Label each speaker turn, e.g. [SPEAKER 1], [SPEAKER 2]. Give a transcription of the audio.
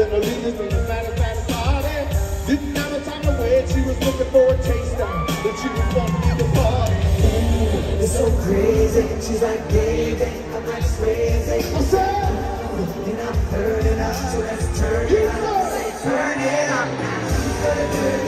[SPEAKER 1] and the leaders in the satisfied party. Didn't have a time to wait, she was looking for a taste down that she was wanting to party.
[SPEAKER 2] Ooh, it's so crazy, she's like gay, I'm like crazy.
[SPEAKER 1] What's up?
[SPEAKER 2] And I'm burning up, so let's turn
[SPEAKER 1] it up. Say
[SPEAKER 2] turn it up.